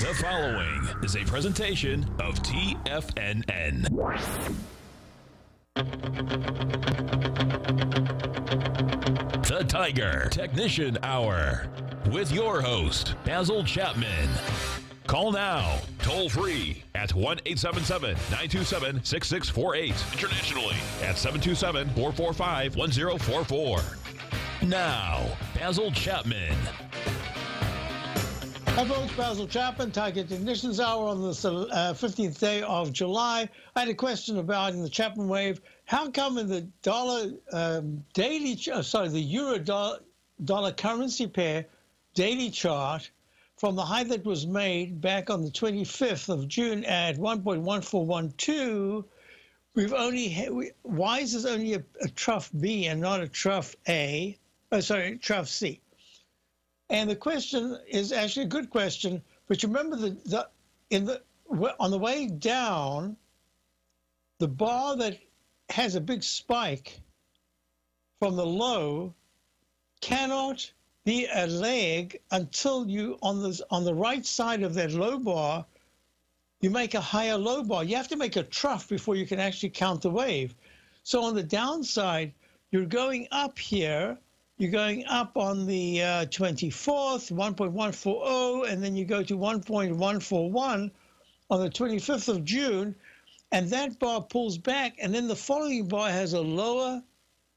The following is a presentation of TFNN. The Tiger Technician Hour with your host, Basil Chapman. Call now, toll free at 1 877 927 6648. Internationally at 727 445 1044. Now, Basil Chapman. Hi folks, Basil Chapman, Tiger Technicians Hour on the uh, 15th day of July. I had a question about in the Chapman wave, how come in the dollar um, daily, uh, sorry, the euro dollar, dollar currency pair daily chart from the high that was made back on the 25th of June at 1.1412, we've only, why is this only a, a trough B and not a trough A? Oh, sorry, trough C. And the question is actually a good question, but you remember the, the in the on the way down, the bar that has a big spike from the low cannot be a leg until you on the on the right side of that low bar you make a higher low bar. You have to make a trough before you can actually count the wave. So on the downside, you're going up here you're going up on the uh, 24th, 1.140, and then you go to 1.141 on the 25th of June, and that bar pulls back, and then the following bar has a lower,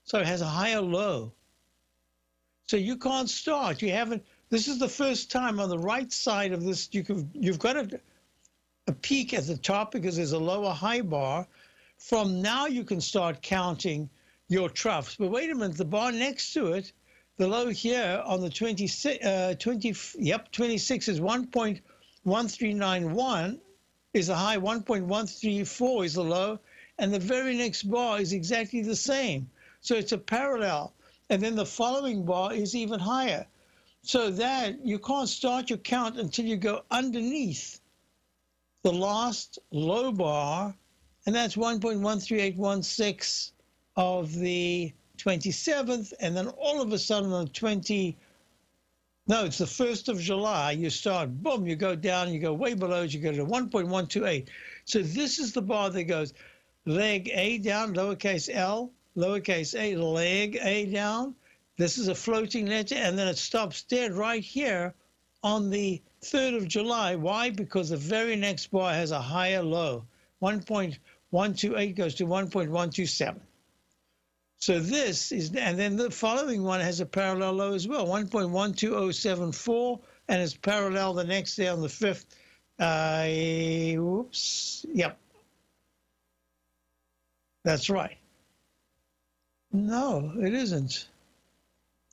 so it has a higher low. So you can't start. You haven't. This is the first time on the right side of this. You can. You've got a, a peak at the top because there's a lower high bar. From now, you can start counting your troughs. But wait a minute, the bar next to it, the low here on the 20, uh, 20 yep, 26 is 1.1391 is the high, 1.134 is the low, and the very next bar is exactly the same. So it's a parallel. And then the following bar is even higher. So that you can't start your count until you go underneath the last low bar, and that's 1.13816 of the 27th, and then all of a sudden on the 20, no, it's the 1st of July, you start, boom, you go down, you go way below you go to 1.128. So this is the bar that goes leg A down, lowercase l, lowercase a, leg A down. This is a floating letter, and then it stops dead right here on the 3rd of July. Why? Because the very next bar has a higher low. 1.128 goes to 1.127. So this is, and then the following one has a parallel low as well, 1.12074, and it's parallel the next day on the 5th. Uh, whoops, yep. That's right. No, it isn't.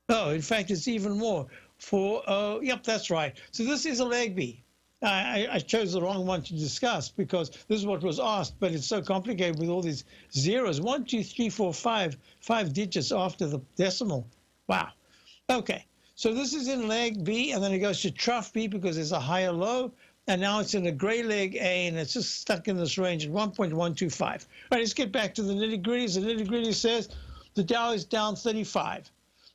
Oh, in fact, it's even more. For, uh, yep, that's right. So this is a leg B. I, I, chose the wrong one to discuss because this is what was asked, but it's so complicated with all these zeros. One, two, three, four, five, five digits after the decimal. Wow. Okay. So this is in leg B, and then it goes to trough B because there's a higher low, and now it's in a gray leg A, and it's just stuck in this range at 1.125. All right, let's get back to the nitty gritty. The nitty gritty says the Dow is down 35.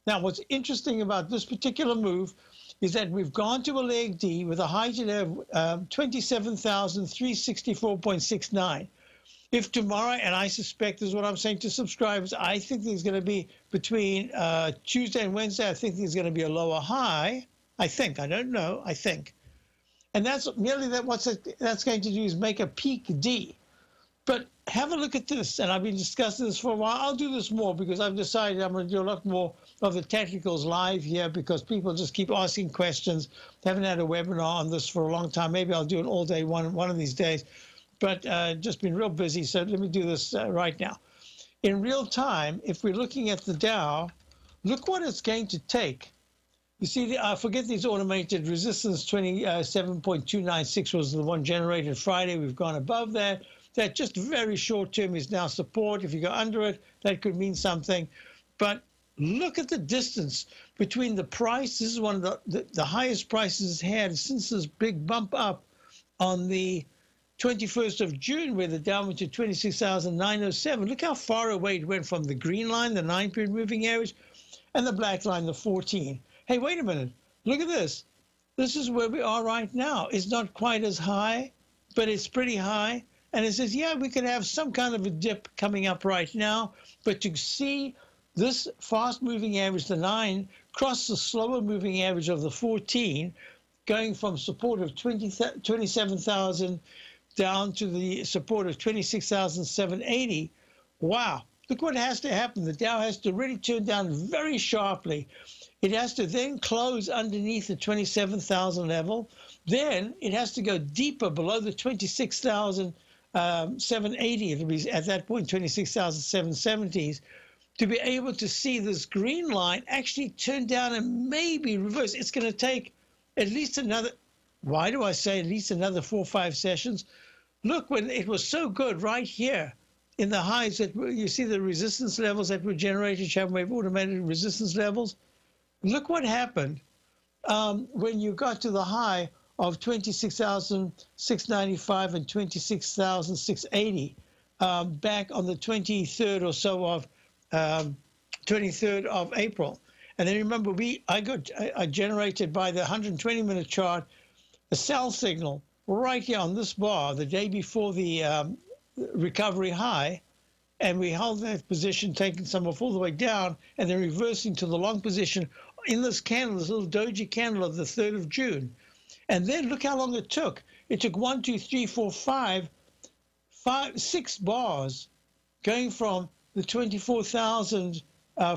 Now, what's interesting about this particular move is that we've gone to a leg D with a high today of um, 27,364.69. If tomorrow, and I suspect is what I'm saying to subscribers, I think there's going to be between uh, Tuesday and Wednesday, I think there's going to be a lower high. I think, I don't know, I think. And that's merely that what's that's going to do is make a peak D. But have a look at this, and I've been discussing this for a while. I'll do this more because I've decided I'm going to do a lot more of the technicals live here because people just keep asking questions. Haven't had a webinar on this for a long time. Maybe I'll do it all day one one of these days, but uh, just been real busy. So let me do this uh, right now. In real time, if we're looking at the Dow, look what it's going to take. You see, I uh, forget these automated resistance 27.296 was the one generated Friday. We've gone above that that just very short term is now support. If you go under it, that could mean something. But look at the distance between the price. This is one of the, the, the highest prices had since this big bump up on the 21st of June, where the Dow went to 26,907. Look how far away it went from the green line, the nine period moving average, and the black line, the 14. Hey, wait a minute. Look at this. this is where we are right now. It's not quite as high, but it's pretty high. And it says, yeah, we could have some kind of a dip coming up right now, but to see this fast moving average, the nine, cross the slower moving average of the 14, going from support of 20, 27,000 down to the support of 26,780. Wow. Look what has to happen. The Dow has to really turn down very sharply. It has to then close underneath the 27,000 level. Then it has to go deeper below the 26,780. Um, It'll be at that point 26,770s to be able to see this green line actually turn down and maybe reverse. It's going to take at least another, why do I say at least another four or five sessions? Look, when it was so good right here in the highs that you see the resistance levels that were generated, Chapman wave automated resistance levels. Look what happened um, when you got to the high of 26,695 and 26,680 um, back on the 23rd or so of um, 23rd of April. And then remember, we I got I generated by the 120 minute chart a sell signal right here on this bar the day before the um, recovery high, and we held that position, taking some off all the way down, and then reversing to the long position in this candle, this little doji candle of the 3rd of June. And then look how long it took. It took one, two, three, four, five, five, six bars going from the 24,400s uh,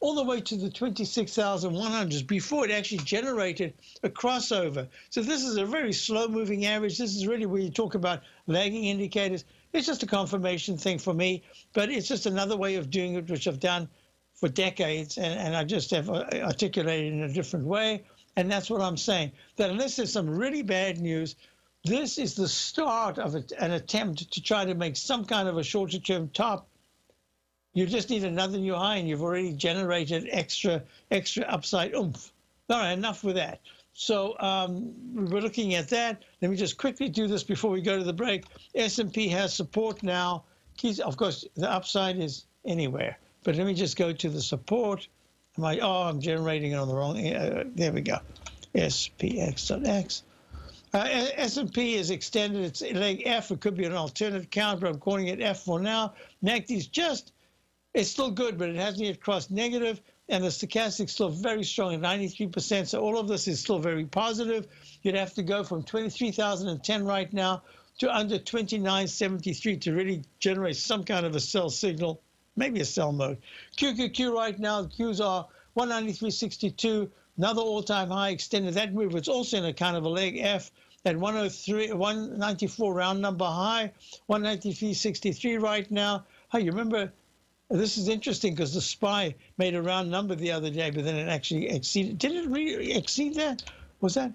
all the way to the 26,100s before it actually generated a crossover. So this is a very slow moving average. This is really where you talk about lagging indicators. It's just a confirmation thing for me, but it's just another way of doing it, which I've done for decades, and, and I just have uh, articulated in a different way. And that's what I'm saying, that unless there's some really bad news, this is the start of an attempt to try to make some kind of a shorter term top you just need another new high, and you've already generated extra extra upside oomph. All right, enough with that. So um, we're looking at that. Let me just quickly do this before we go to the break. S&P has support now. Of course, the upside is anywhere. But let me just go to the support. Am I, oh, I'm generating it on the wrong. Uh, there we go. SPX.X. Uh, S&P has extended its leg F. It could be an alternate count, but I'm calling it F for now. is just it's still good, but it hasn't yet crossed negative, and the stochastic still very strong at 93%. So all of this is still very positive. You'd have to go from 23,010 right now to under 2973 to really generate some kind of a sell signal, maybe a sell mode. QQQ right now, the Qs are 193.62, another all-time high extended that move. It's also in a kind of a leg F at 103, 194 round number high, 193.63 right now. Hey, you remember this is interesting because the SPY made a round number the other day, but then it actually exceeded. Did it really exceed that? Was that?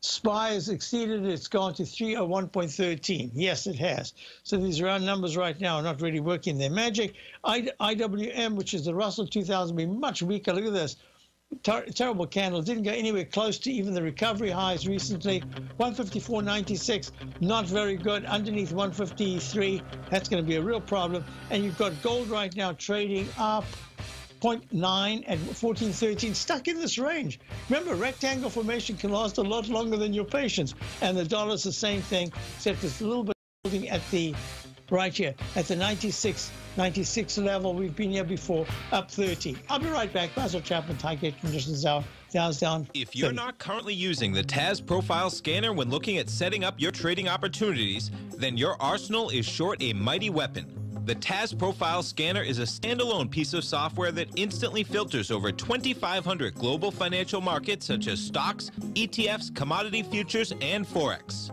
SPY has exceeded It's gone to 301.13. Yes, it has. So these round numbers right now are not really working their magic. I, IWM, which is the Russell 2000, be much weaker. Look at this ter terrible candle. Didn't go anywhere close to even the recovery highs recently. 154.96, not very good. Underneath 153, that's going to be a real problem. And you've got gold right now trading up 0.9 and 14.13, stuck in this range. Remember, rectangle formation can last a lot longer than your patience. And the dollar's the same thing, except it's a little bit at the right here at the 96 96 level. We've been here before, up 30. I'll be right back. Basil Chapman, Tiger Conditions down. If you're not currently using the TAS Profile Scanner when looking at setting up your trading opportunities, then your arsenal is short a mighty weapon. The TAS Profile Scanner is a standalone piece of software that instantly filters over 2,500 global financial markets such as stocks, ETFs, commodity futures, and Forex.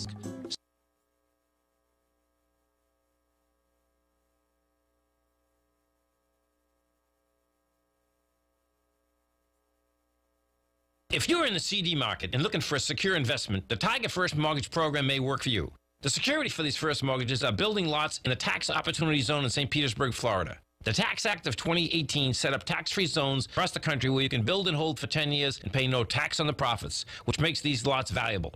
If you're in the CD market and looking for a secure investment, the Tiger First Mortgage Program may work for you. The security for these first mortgages are building lots in the tax opportunity zone in St. Petersburg, Florida. The Tax Act of 2018 set up tax free zones across the country where you can build and hold for 10 years and pay no tax on the profits, which makes these lots valuable.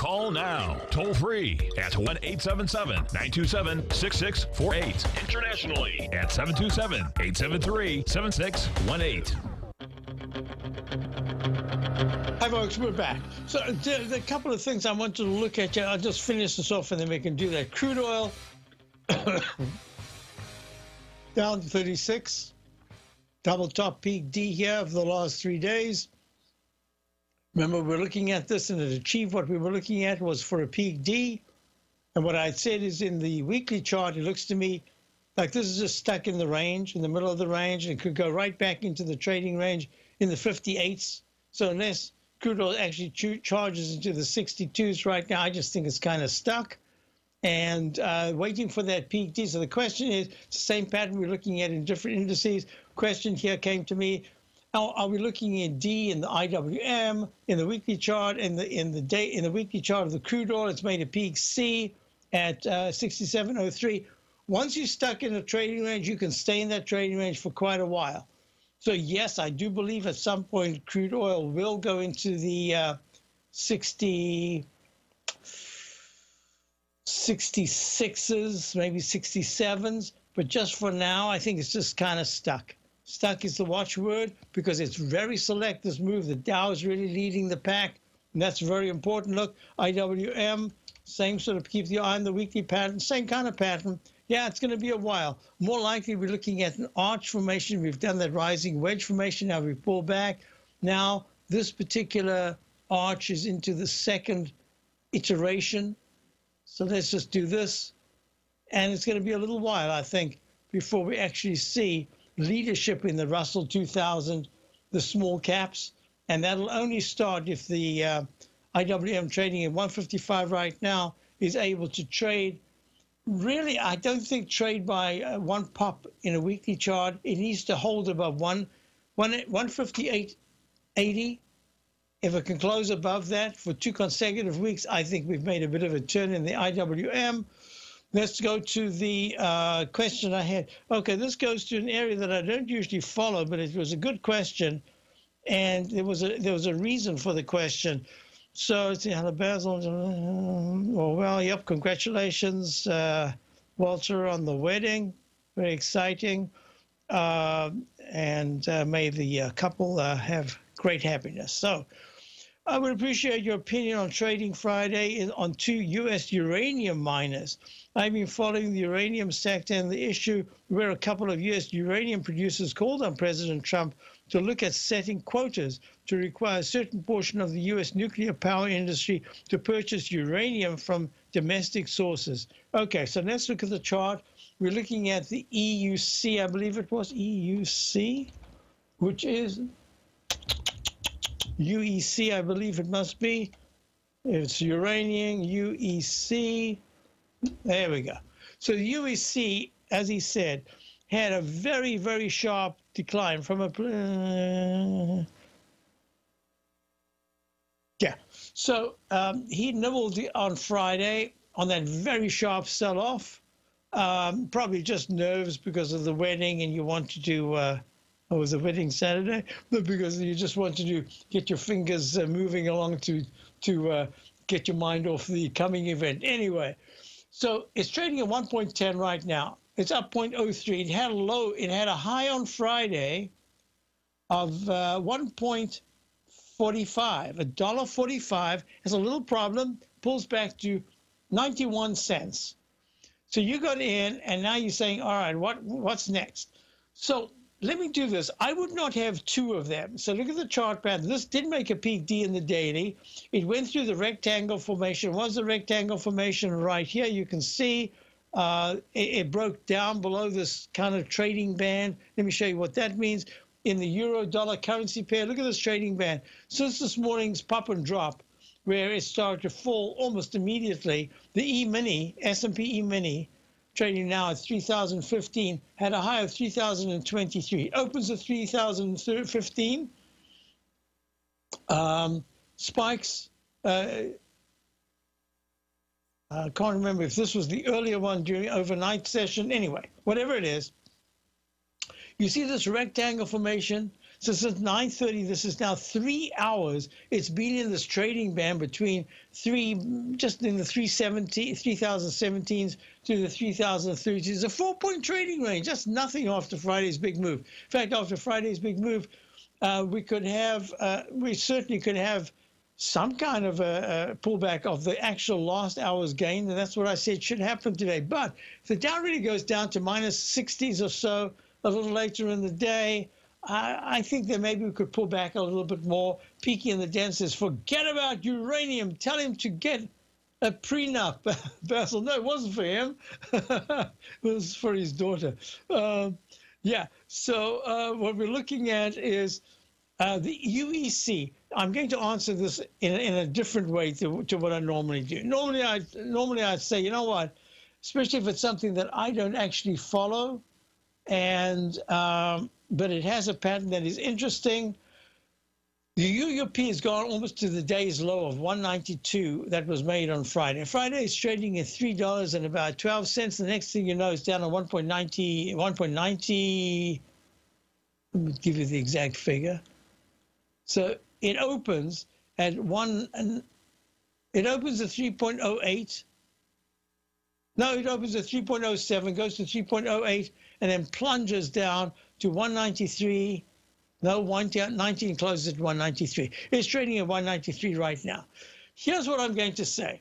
Call now, toll free at 1 877 927 6648. Internationally at 727 873 7618. Hi, folks, we're back. So, a couple of things I wanted to look at. I'll just finish this off and then we can do that. Crude oil down to 36. Double top peak D here for the last three days. Remember, we're looking at this and it achieved what we were looking at was for a peak D. And what I said is in the weekly chart, it looks to me like this is just stuck in the range, in the middle of the range, and could go right back into the trading range in the 58s. So unless crude oil actually charges into the 62s right now, I just think it's kind of stuck and uh, waiting for that peak D. So the question is, the same pattern we're looking at in different indices. Question here came to me, are, are we looking in D in the IWM in the weekly chart in the in the day in the weekly chart of the crude oil? It's made a peak C at uh, 67.03. Once you're stuck in a trading range, you can stay in that trading range for quite a while. So yes, I do believe at some point crude oil will go into the uh, 60, 66s, maybe 67s. But just for now, I think it's just kind of stuck. Stuck is the watchword because it's very select this move. The Dow is really leading the pack, and that's very important. Look, IWM, same sort of keep the eye on the weekly pattern, same kind of pattern. Yeah, it's going to be a while. More likely, we're looking at an arch formation. We've done that rising wedge formation. Now we pull back. Now this particular arch is into the second iteration. So let's just do this. And it's going to be a little while, I think, before we actually see leadership in the Russell 2000, the small caps, and that'll only start if the uh, IWM trading at 155 right now is able to trade. Really, I don't think trade by uh, one pop in a weekly chart. It needs to hold above one, one 158.80. If it can close above that for two consecutive weeks, I think we've made a bit of a turn in the IWM. Let's go to the uh, question I had. Okay, this goes to an area that I don't usually follow, but it was a good question, and there was a there was a reason for the question. So it's Hannah Basil. Oh, well, yep, congratulations, uh, Walter, on the wedding. Very exciting. Uh, and uh, may the uh, couple uh, have great happiness. So I would appreciate your opinion on trading Friday on two U.S. uranium miners. I've been following the uranium sector and the issue where a couple of U.S. uranium producers called on President Trump to look at setting quotas to require a certain portion of the U.S. nuclear power industry to purchase uranium from domestic sources. Okay, so let's look at the chart. We're looking at the EUC, I believe it was EUC, which is UEC, I believe it must be. It's uranium, UEC. There we go. So the UEC, as he said, had a very, very sharp decline from a. Uh, yeah. So um, he nibbled on Friday on that very sharp sell off. Um, probably just nerves because of the wedding, and you want to do. Uh, oh, was a wedding Saturday? But because you just want to get your fingers uh, moving along to to uh, get your mind off the coming event. Anyway, so it's trading at 1.10 right now. It's up 0.03. It had a low. It had a high on Friday of uh, 1.45. A dollar 45 has a little problem. Pulls back to 91 cents. So you got in, and now you're saying, all right, what what's next? So let me do this. I would not have two of them. So look at the chart pattern. This did make a peak D in the daily. It went through the rectangle formation. Was the rectangle formation right here? You can see uh, it, it, broke down below this kind of trading band. Let me show you what that means. In the euro dollar currency pair, look at this trading band. Since this morning's pop and drop, where it started to fall almost immediately, the E-mini, S&P E-mini, trading now at 3,015, had a high of 3,023. It opens at 3,015, um, spikes uh, I can't remember if this was the earlier one during overnight session. Anyway, whatever it is, you see this rectangle formation. So since 9:30, this is now three hours. It's been in this trading band between three, just in the 370, 3017s to the 3030s. It's a four-point trading range. That's nothing after Friday's big move. In fact, after Friday's big move, uh, we could have, uh, we certainly could have some kind of a, a, pullback of the actual last hour's gain, and that's what I said should happen today. But if the Dow really goes down to minus 60s or so a little later in the day, I, I think that maybe we could pull back a little bit more. Peaky and the Den says, forget about uranium. Tell him to get a prenup. Basil, no, it wasn't for him. it was for his daughter. Um, yeah, so uh, what we're looking at is uh, the UEC. I'm going to answer this in, in a different way to, to what I normally do. Normally, I normally I'd say, you know what, especially if it's something that I don't actually follow, and um, but it has a pattern that is interesting. The UUP has gone almost to the day's low of 192 that was made on Friday. Friday is trading at three dollars and about 12 cents. The next thing you know, it's down to 1.90. 1.90. Let me give you the exact figure. So it opens at one, and it opens at 3.08. No, it opens at 3.07, goes to 3.08, and then plunges down to 193. No, 119 closes at 193. It's trading at 193 right now. Here's what I'm going to say.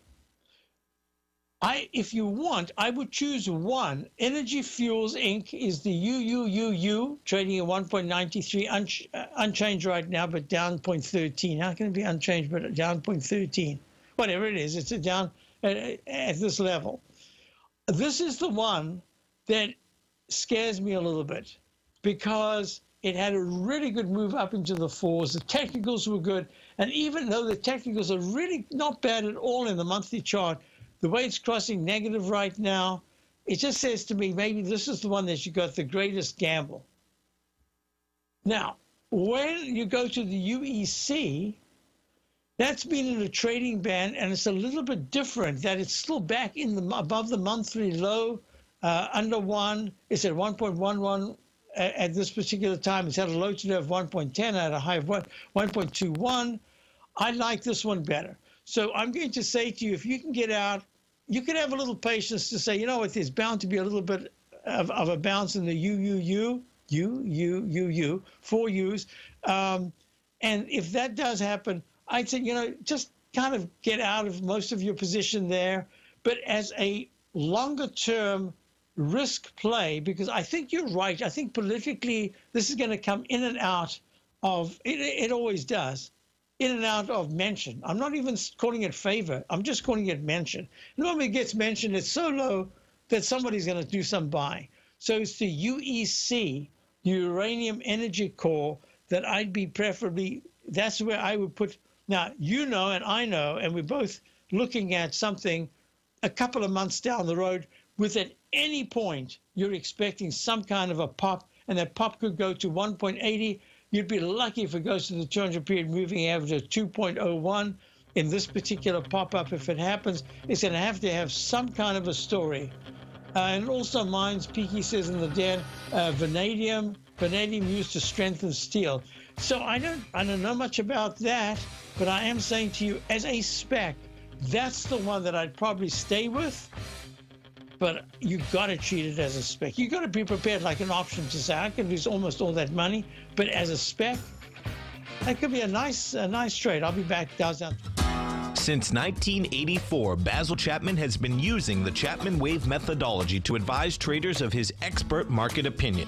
I, if you want, I would choose one. Energy Fuels Inc. is the UUUU, trading at 1.93, un, uh, unchanged right now, but down 0.13. How can it be unchanged, but down 0.13? Whatever it is, it's a down at, at this level. This is the one that scares me a little bit because it had a really good move up into the fours. The technicals were good. And even though the technicals are really not bad at all in the monthly chart, the way it's crossing negative right now, it just says to me maybe this is the one that you got the greatest gamble. Now, when you go to the UEC, that's been in a trading band, and it's a little bit different. That it's still back in the above the monthly low, uh, under one. It's at 1.11 at, at, this particular time. It's had a low today of 1.10 at a high of 1.21. I like this one better. So I'm going to say to you, if you can get out, you can have a little patience to say, you know what, there's bound to be a little bit of, of a bounce in the UUU, U, four U's. Um, and if that does happen, I'd say, you know, just kind of get out of most of your position there. But as a longer term risk play, because I think you're right. I think politically, this is going to come in and out of it, it always does in and out of mention. I'm not even calling it favor. I'm just calling it mention. Normally it gets mentioned, it's so low that somebody's going to do some buying. So it's the UEC, Uranium Energy Corp, that I'd be preferably, that's where I would put. Now, you know, and I know, and we're both looking at something a couple of months down the road with at any point you're expecting some kind of a pop, and that pop could go to 1.80 You'd be lucky if it goes to the 200 period moving average of 2.01 in this particular pop up. If it happens, it's going to have to have some kind of a story. Uh, and also, mines, Peaky says in the den, uh, vanadium, vanadium used to strengthen steel. So I don't, I don't know much about that, but I am saying to you, as a spec, that's the one that I'd probably stay with but you've got to treat it as a spec. You've got to be prepared like an option to say I can lose almost all that money, but as a spec, that could be a nice a nice trade. I'll be back. Down. Since 1984, Basil Chapman has been using the Chapman Wave methodology to advise traders of his expert market opinion.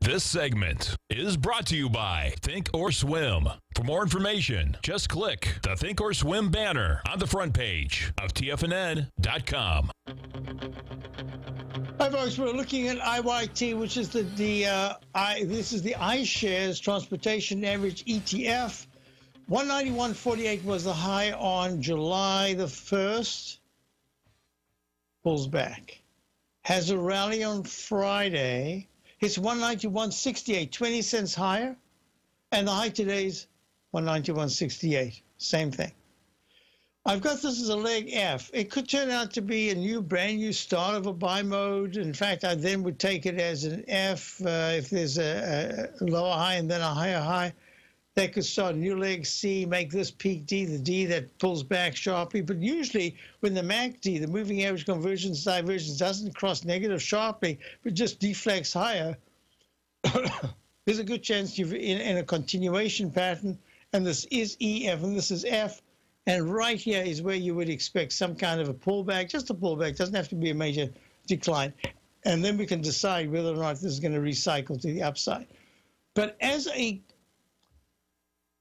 This segment is brought to you by Think or Swim. For more information, just click the Think or Swim banner on the front page of TFNN.com. Hi, folks. We're looking at IYT, which is the the uh, I. This is the iShares Transportation Average ETF. 191.48 was the high on July the first. Pulls back. Has a rally on Friday it's 191.68, 20 cents higher. And the high today's 191.68. Same thing. I've got this as a leg F. It could turn out to be a new, brand new start of a buy mode. In fact, I then would take it as an F uh, if there's a, a, lower high and then a higher high. They could start new leg C, make this peak D, the D that pulls back sharply. But usually, when the MACD, the moving average convergence divergence, doesn't cross negative sharply, but just deflects higher, there's a good chance you're in, in a continuation pattern. And this is EF, and this is F and right here is where you would expect some kind of a pullback, just a pullback, doesn't have to be a major decline. And then we can decide whether or not this is going to recycle to the upside. But as a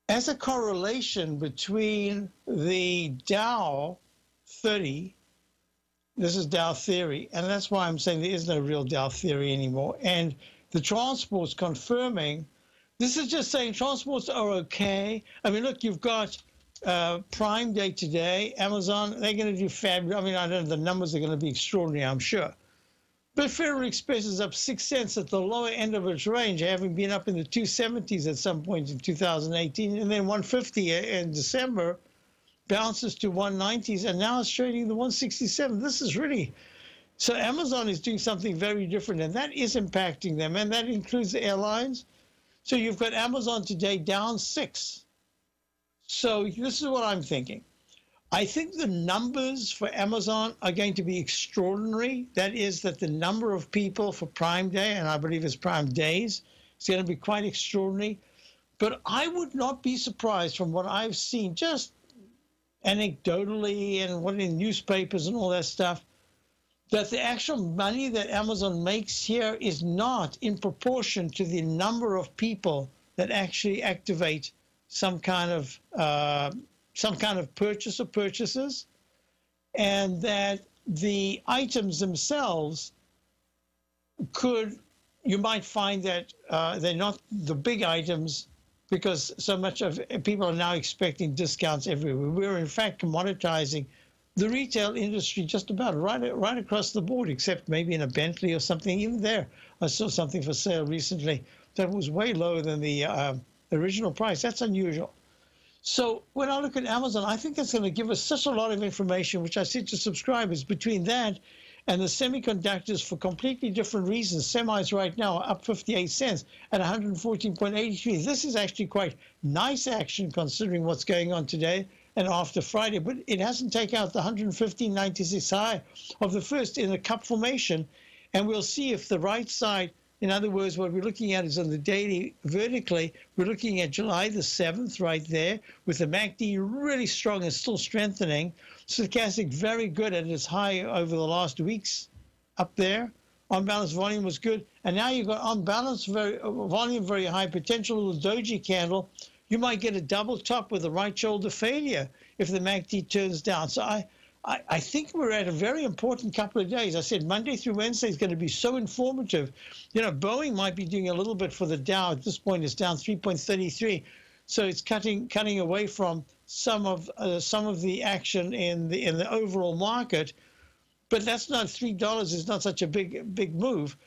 as a correlation between the Dow 30, this is Dow theory, and that's why I'm saying there is no real Dow theory anymore, and the transports confirming, this is just saying transports are okay. I mean, look, you've got uh, Prime Day today, Amazon, they're going to do fabulous. I mean, I know, the numbers are going to be extraordinary, I'm sure. But Federal Express is up six cents at the lower end of its range, having been up in the 270s at some point in 2018, and then 150 in December, bounces to 190s, and now it's trading the 167. This is really so. Amazon is doing something very different, and that is impacting them, and that includes the airlines. So you've got Amazon today down six so this is what I'm thinking. I think the numbers for Amazon are going to be extraordinary. That is, that the number of people for Prime Day, and I believe it's Prime Days, is going to be quite extraordinary. But I would not be surprised from what I've seen, just anecdotally and what in newspapers and all that stuff, that the actual money that Amazon makes here is not in proportion to the number of people that actually activate some kind of uh, some kind of purchase or purchases, and that the items themselves could you might find that uh, they're not the big items because so much of people are now expecting discounts everywhere. We're in fact commoditizing the retail industry just about right right across the board, except maybe in a Bentley or something. Even there, I saw something for sale recently that was way lower than the uh, original price. That's unusual. So when I look at Amazon, I think it's going to give us such a lot of information, which I said to subscribers, between that and the semiconductors for completely different reasons. Semis right now are up 58 cents at 114.83. This is actually quite nice action considering what's going on today and after Friday, but it hasn't taken out the 115.96 high of the first in a cup formation. And we'll see if the right side in other words, what we're looking at is on the daily vertically, we're looking at July the 7th right there with the MACD really strong and still strengthening. Stochastic very good at its high over the last weeks up there. On balance volume was good. And now you've got on balance very, volume very high, potential the doji candle. You might get a double top with a right shoulder failure if the MACD turns down. So I, I, I think we're at a very important couple of days. I said Monday through Wednesday is going to be so informative. You know, Boeing might be doing a little bit for the Dow at this point. It's down 3.33, so it's cutting cutting away from some of uh, some of the action in the in the overall market. But that's not three dollars. Is not such a big big move.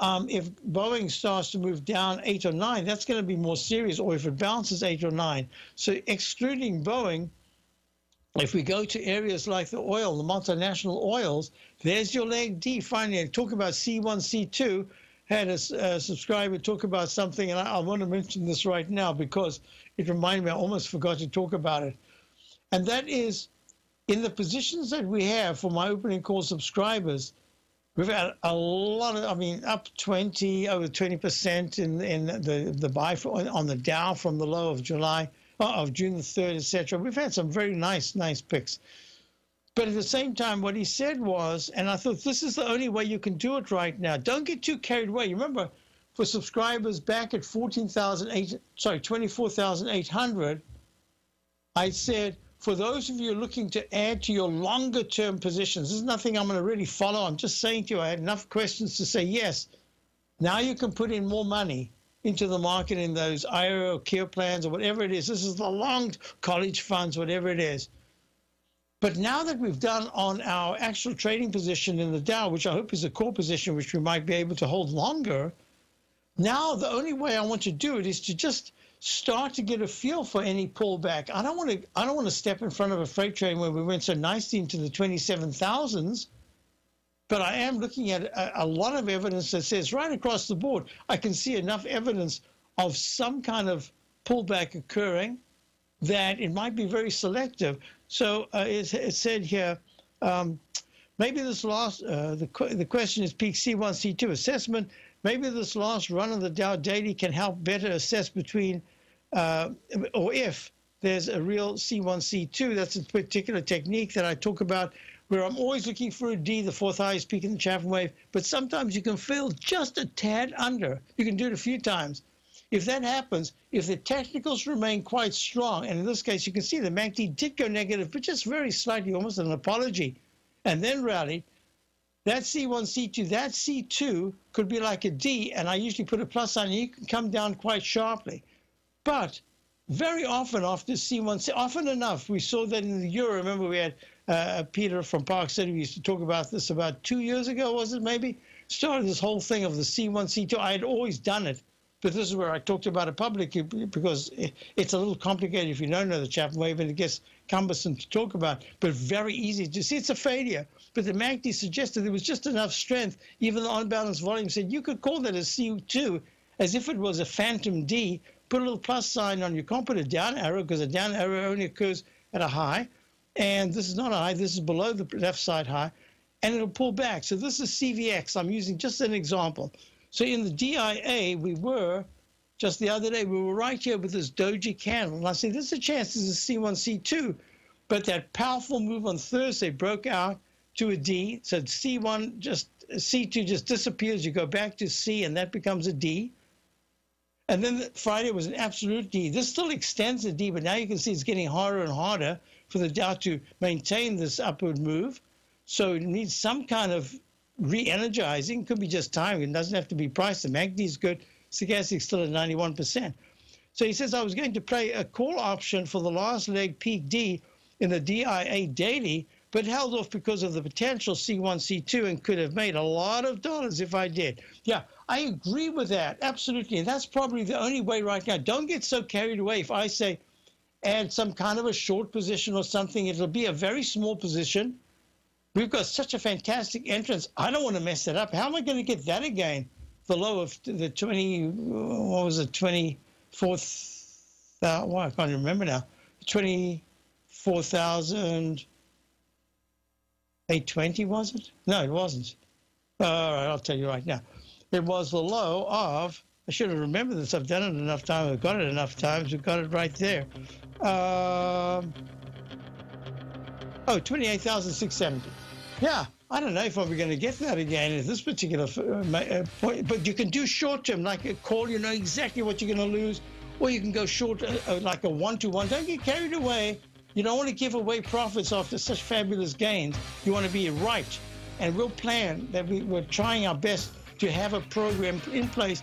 Um, if Boeing starts to move down eight or nine, that's going to be more serious. Or if it bounces eight or nine, so excluding Boeing if we go to areas like the oil, the multinational oils, there's your leg D. Finally, talk about C1, C2. Had a, a subscriber talk about something, and I, I want to mention this right now because it reminded me, I almost forgot to talk about it. And that is in the positions that we have for my opening call subscribers, we've had a lot of, I mean, up 20, over 20% in, in the, the buy for, on the Dow from the low of July of June the 3rd, etc. We've had some very nice, nice picks. But at the same time, what he said was, and I thought this is the only way you can do it right now. Don't get too carried away. You remember, for subscribers back at 14,008, sorry, 24,800, I said, for those of you looking to add to your longer term positions, this is nothing I'm going to really follow. I'm just saying to you, I had enough questions to say yes. Now you can put in more money into the market in those IRA or care plans or whatever it is. This is the long college funds, whatever it is. But now that we've done on our actual trading position in the Dow, which I hope is a core position, which we might be able to hold longer, now the only way I want to do it is to just start to get a feel for any pullback. I don't want to I don't want to step in front of a freight train where we went so nicely into the 27,000s. But I am looking at a, a, lot of evidence that says right across the board, I can see enough evidence of some kind of pullback occurring that it might be very selective. So uh, said here, um, maybe this last, uh, the, the question is peak C1, C2 assessment. Maybe this last run of the Dow daily can help better assess between uh, or if there's a real C1, C2. That's a particular technique that I talk about where I'm always looking for a D, the fourth highest peak in the Chapman wave, but sometimes you can fail just a tad under. You can do it a few times. If that happens, if the technicals remain quite strong, and in this case, you can see the MACD did go negative, but just very slightly, almost an apology, and then rallied, that C1, C2, that C2 could be like a D, and I usually put a plus sign, and you can come down quite sharply. But very often after C1, often enough, we saw that in the euro. Remember, we had uh, Peter from Park City. We used to talk about this about two years ago, was it maybe? Started this whole thing of the C1, C2. I had always done it, but this is where I talked about it publicly because it's a little complicated if you don't know the Chapman wave and it gets cumbersome to talk about, but very easy to see. It's a failure. But the MACD suggested there was just enough strength. Even the on-balance volume said you could call that a C2 as if it was a phantom D. Put a little plus sign on your a down arrow because a down arrow only occurs at a high and this is not a high, this is below the left side high, and it'll pull back. So this is CVX. I'm using just an example. So in the DIA, we were, just the other day, we were right here with this doji candle. And I say, there's a chance this is C1, C2. But that powerful move on Thursday broke out to a D. So C1 just, C2 just disappears. You go back to C, and that becomes a D. And then Friday was an absolute D. This still extends the D, but now you can see it's getting harder and harder for the Dow to maintain this upward move. So it needs some kind of re-energizing. Could be just time. It doesn't have to be price. The MACD is good. Stochastic still at 91%. So he says, I was going to play a call option for the last leg peak D in the DIA daily, but held off because of the potential C1, C2 and could have made a lot of dollars if I did. Yeah, I agree with that. Absolutely. And that's probably the only way right now. Don't get so carried away. If I say, add some kind of a short position or something. It'll be a very small position. We've got such a fantastic entrance. I don't want to mess that up. How am I going to get that again? The low of the 20, what was it, 24th, uh, well, I can't remember now, 24,820, was it? No, it wasn't. All right, I'll tell you right now. It was the low of I should have remembered this. I've done it enough times. I've got it enough times. We've got it right there. Um, oh, 28,670. Yeah, I don't know if I'm going to get that again at this particular uh, uh, point, but you can do short term, like a call, you know exactly what you're going to lose, or you can go short, uh, like a one to one. Don't get carried away. You don't want to give away profits after such fabulous gains. You want to be right. And we'll plan that we, we're trying our best to have a program in place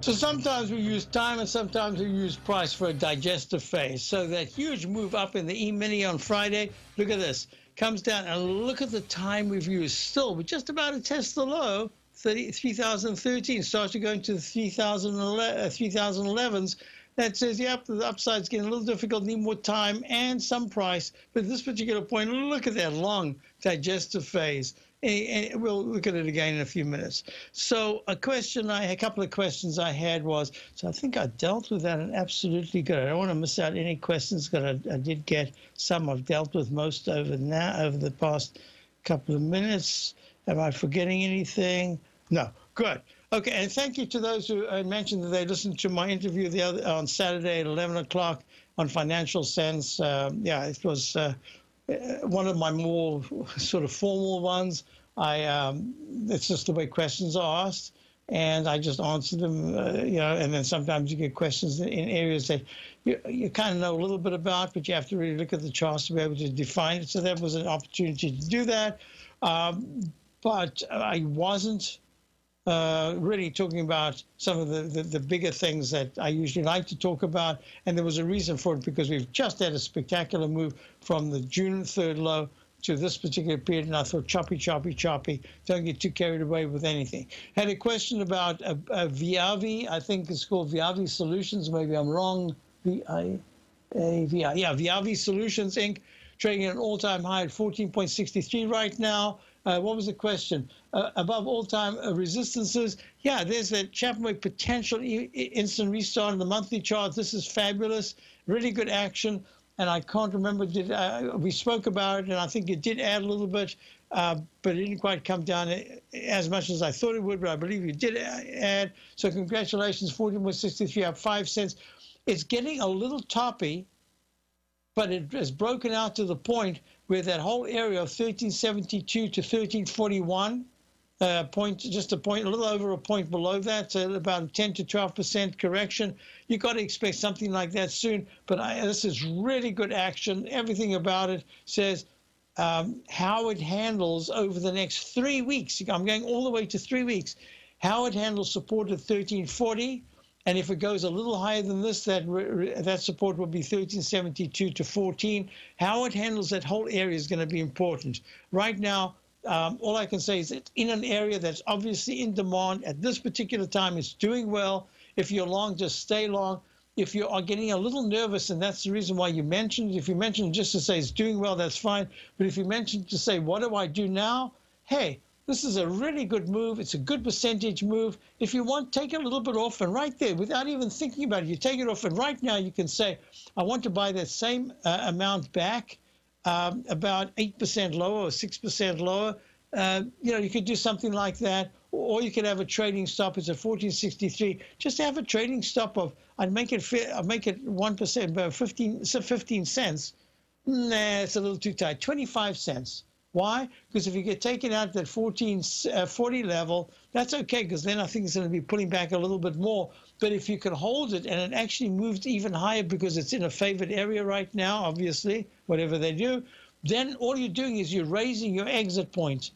So sometimes we use time and sometimes we use price for a digestive phase. So that huge move up in the E-mini on Friday, look at this, comes down and look at the time we've used. Still, we're just about to test the low, 30, 3013, starts to go into the 3011s. Uh, that says, yep, the upside's getting a little difficult, need more time and some price. But at this particular point, look at that long digestive phase. And we'll look at it again in a few minutes. So a question I, a couple of questions I had was, so I think I dealt with that and absolutely good. I don't want to miss out any questions because I, I did get some I've dealt with most over now over the past couple of minutes. Am I forgetting anything? No. Good. Okay, and thank you to those who uh, mentioned that they listened to my interview the other on Saturday at 11 o'clock on Financial Sense. Uh, yeah, it was uh, one of my more sort of formal ones. I um, it's just the way questions are asked, and I just answer them. Uh, you know, and then sometimes you get questions in areas that you, you kind of know a little bit about, but you have to really look at the charts to be able to define it. So that was an opportunity to do that. Um, but I wasn't uh, really talking about some of the, the, the, bigger things that I usually like to talk about. And there was a reason for it because we've just had a spectacular move from the June 3rd low to this particular period. And I thought, choppy, choppy, choppy. Don't get too carried away with anything. Had a question about a, a Viavi. I think it's called Viavi Solutions. Maybe I'm wrong. V-I-A-V-I. Yeah, Viavi Solutions Inc. Trading at an all-time high at 14.63 right now. Uh, what was the question? Uh, above all-time uh, resistances. Yeah, there's that Chapman potential instant restart in the monthly chart. This is fabulous. Really good action. And I can't remember, did uh, we spoke about it, and I think it did add a little bit, uh, but it didn't quite come down as much as I thought it would, but I believe it did add. So congratulations, 14.63 up 5 cents. It's getting a little toppy, but it has broken out to the point where that whole area of 1372 to 1341, uh, point just a point, a little over a point below that, so about 10 to 12 percent correction. You've got to expect something like that soon. But I, this is really good action. Everything about it says um, how it handles over the next three weeks. I'm going all the way to three weeks. How it handles support at 1340 and if it goes a little higher than this, that that support will be 1372 to 14. How it handles that whole area is going to be important. Right now, Um, all I can say is it's in an area that's obviously in demand at this particular time. It's doing well. If you're long, just stay long. If you are getting a little nervous, and that's the reason why you mentioned, if you mentioned just to say it's doing well, that's fine. But if you mentioned to say, what do I do now? Hey, this is a really good move. It's a good percentage move. If you want, take it a little bit off, and right there, without even thinking about it, you take it off, and right now you can say, I want to buy that same uh, amount back um, about 8% lower or 6% lower. Uh, you know, you could do something like that, or you could have a trading stop. It's at 1463. Just have a trading stop of, I'd make it I'd make it 1%, about 15, 15 cents. Nah, it's a little too tight. 25 cents. Why? Because if you get taken out at that 1440 uh, level, that's okay because then I think it's going to be pulling back a little bit more. But if you can hold it and it actually moves even higher because it's in a favored area right now, obviously, whatever they do, then all you're doing is you're raising your exit point.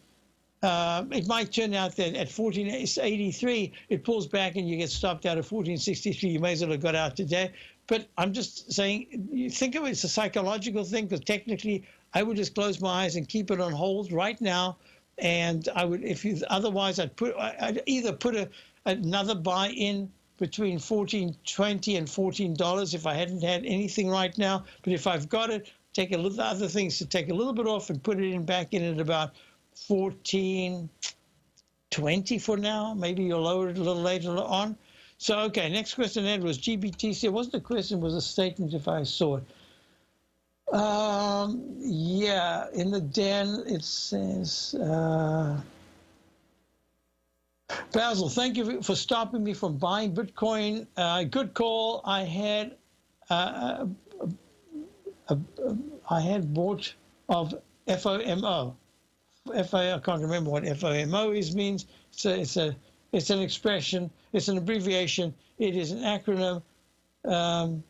Uh, it might turn out that at 1483, it pulls back and you get stopped out at 1463. You may as well have got out today. But I'm just saying, you think of it as a psychological thing because technically, I would just close my eyes and keep it on hold right now. And I would, if you, otherwise, I'd put, I'd either put a, another buy in between 14.20 and 14 dollars if I hadn't had anything right now. But if I've got it, take a little other things to take a little bit off and put it in back in at about 14.20 for now. Maybe you'll lower it a little later on. So okay, next question Ed was GBTC. It wasn't a question, it was a statement if I saw it. Um, yeah, in the den it says. Uh, Basil, thank you for stopping me from buying Bitcoin. Uh, good call. I had uh, uh, I had bought of FOMO. FO, I can't remember what FOMO is means. It's a, it's a it's an expression. It's an abbreviation. It is an acronym. Um,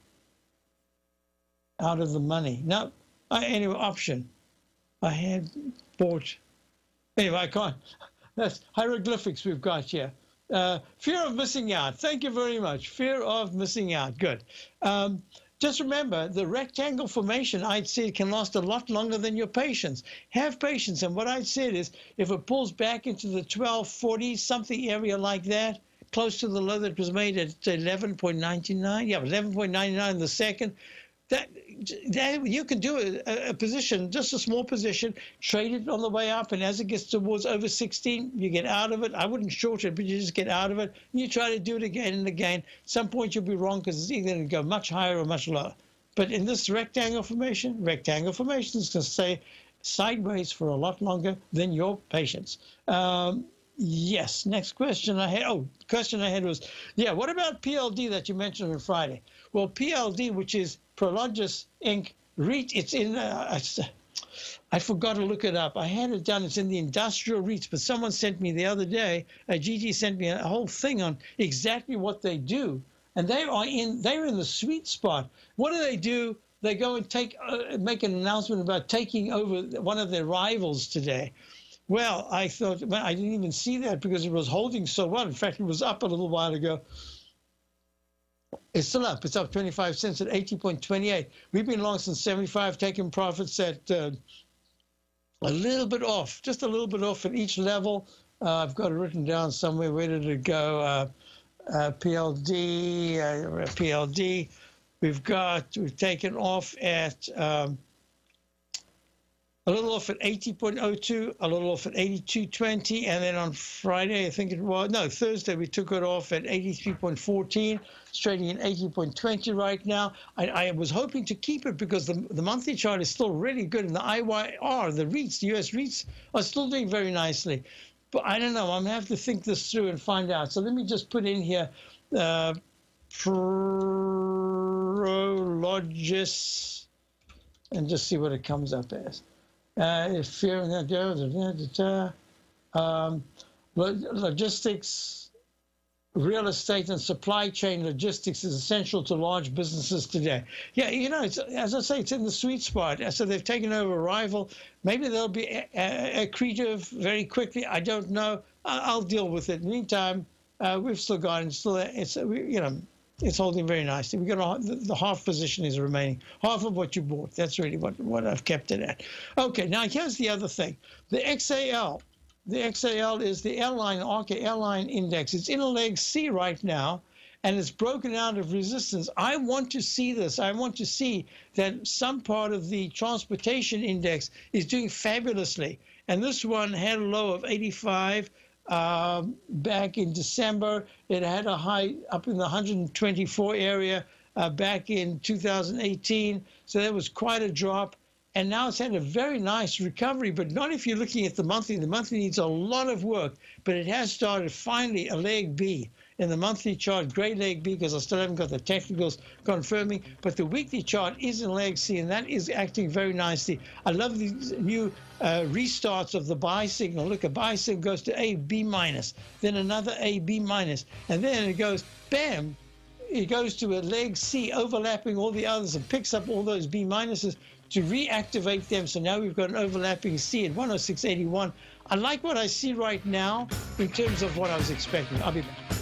out of the money. Now, I, anyway, option. I had bought. Anyway, I can't. That's hieroglyphics we've got here. Uh, fear of missing out. Thank you very much. Fear of missing out. Good. Um, just remember, the rectangle formation, I'd say, can last a lot longer than your patience. Have patience. And what I'd said is, if it pulls back into the 1240 something area like that, close to the low that was made at 11.99, yeah, 11.99 the second, that, that you can do a, a, position, just a small position, trade it on the way up, and as it gets towards over 16, you get out of it. I wouldn't short it, but you just get out of it. And you try to do it again and again. At some point, you'll be wrong because it's either going to go much higher or much lower. But in this rectangle formation, rectangle formation is going to stay sideways for a lot longer than your patience. Um, yes. Next question I had. Oh, question I had was, yeah. What about PLD that you mentioned on Friday? Well, PLD, which is Prologis Inc. REIT. It's in. Uh, I forgot to look it up. I had it done. It's in the industrial REITs, but someone sent me the other day. Uh, GT sent me a whole thing on exactly what they do, and they are in. They're in the sweet spot. What do they do? They go and take uh, make an announcement about taking over one of their rivals today. Well, I thought well, I didn't even see that because it was holding so well. In fact, it was up a little while ago. It's still up. It's up 25 cents at 80.28. We've been long since 75, taking profits at uh, a little bit off, just a little bit off at each level. Uh, I've got it written down somewhere. Where did it go? Uh, uh PLD, uh, PLD. We've got, we've taken off at um, a little off at 80.02, a little off at 82.20, and then on Friday, I think it was, no, Thursday, we took it off at 83.14. It's trading at 80.20 right now. I, I, was hoping to keep it because the, the monthly chart is still really good, and the IYR, the REITs, the US REITs, are still doing very nicely. But I don't know. I'm going to have to think this through and find out. So let me just put in here uh, Prologis and just see what it comes up as uh, fear um, logistics, real estate, and supply chain logistics is essential to large businesses today. Yeah, you know, as I say, it's in the sweet spot. So they've taken over a rival. Maybe they'll be accretive very quickly. I don't know. I'll deal with it. Meantime, uh, we've still got, it's still, it's, you know, it's holding very nicely. We got a, the, the, half position is remaining, half of what you bought. That's really what what I've kept it at. Okay, now here's the other thing: the XAL. The XAL is the airline ARCA airline index. It's in a leg C right now, and it's broken out of resistance. I want to see this. I want to see that some part of the transportation index is doing fabulously. And this one had a low of 85 um, back in December. It had a high up in the 124 area uh, back in 2018. So that was quite a drop. And now it's had a very nice recovery, but not if you're looking at the monthly. The monthly needs a lot of work, but it has started finally a leg B in the monthly chart, great leg B, because I still haven't got the technicals confirming, but the weekly chart is in leg C, and that is acting very nicely. I love these new uh, restarts of the buy signal. Look, a buy signal goes to A, B minus, then another A, B minus, and then it goes, bam, it goes to a leg C overlapping all the others and picks up all those B minuses to reactivate them. So now we've got an overlapping C at 106.81. I like what I see right now in terms of what I was expecting. I'll be back.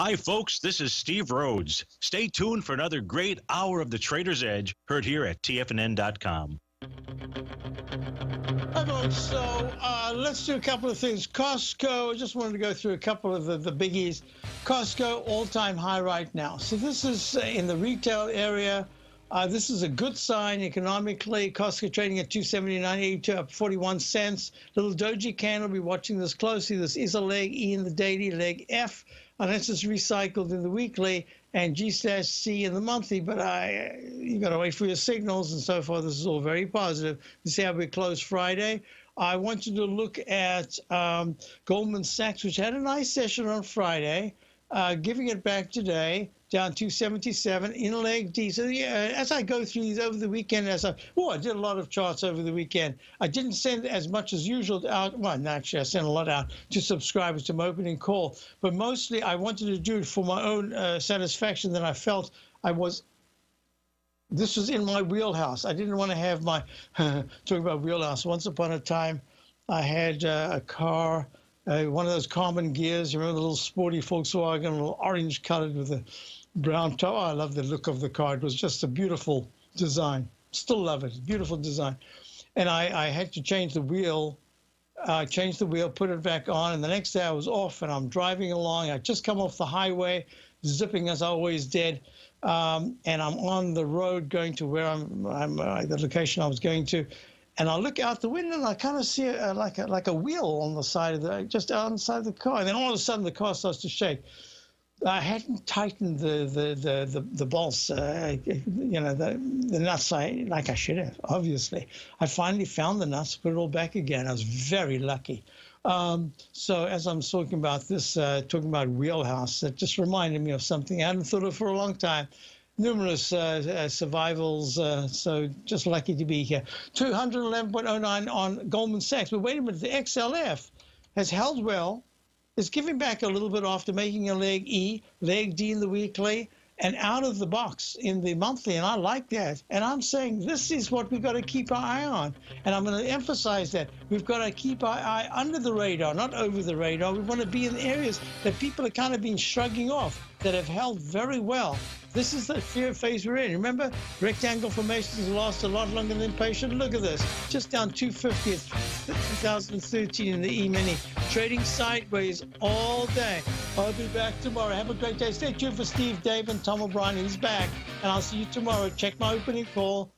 Hi, folks. This is Steve Rhodes. Stay tuned for another great hour of the Trader's Edge, heard here at TFNN.com. Folks. So uh, let's do a couple of things. Costco, I just wanted to go through a couple of the, the biggies. Costco, all time high right now. So this is uh, in the retail area. Uh, this is a good sign economically. Costco trading at 279.82 up 41 cents. Little doji candle. Be watching this closely. This is a leg E in the daily, leg F unless it's recycled in the weekly and G C in the monthly. But I, you got to wait for your signals and so forth. This is all very positive. You see how we close Friday. I want you to look at um, Goldman Sachs, which had a nice session on Friday. uh, giving it back today down 277 in leg D. So yeah, as I go through these over the weekend, as I oh, I did a lot of charts over the weekend. I didn't send as much as usual out. Well, actually, I sent a lot out to subscribers to my opening call, but mostly I wanted to do it for my own uh, satisfaction. That I felt I was. This was in my wheelhouse. I didn't want to have my talking about wheelhouse. Once upon a time, I had uh, a car. Uh, one of those Karmann Ghias. You remember the little sporty Volkswagen, little orange colored with a brown top. Oh, I love the look of the car. It was just a beautiful design. Still love it. Beautiful design. And I, I had to change the wheel. I changed the wheel, put it back on, and the next day I was off and I'm driving along. I just come off the highway, zipping as I always did. Um, and I'm on the road going to where I'm, I'm uh, the location I was going to and I look out the window and I kind of see a, like a, like a wheel on the side of the just on the side of the car, and then all of a sudden the car starts to shake. I hadn't tightened the the the the, the bolts, uh, you know, the the nuts I, like I should have. Obviously, I finally found the nuts, put it all back again. I was very lucky. Um, so as I'm talking about this, uh, talking about wheelhouse, it just reminded me of something I hadn't thought of for a long time numerous uh, uh, survivals. Uh, so just lucky to be here. 211.09 on Goldman Sachs. But wait a minute, the XLF has held well. It's giving back a little bit after making a leg E, leg D in the weekly, and out of the box in the monthly. And I like that. And I'm saying this is what we've got to keep our eye on. And I'm going to emphasize that we've got to keep our eye under the radar, not over the radar. We want to be in areas that people are kind of been shrugging off that have held very well. This is the fear phase we're in. Remember, rectangle formations last a lot longer than patient. Look at this, just down 250 at 2013 in the E-mini. Trading sideways all day. I'll be back tomorrow. Have a great day. Stay tuned for Steve, Dave, and Tom O'Brien. He's back. And I'll see you tomorrow. Check my opening call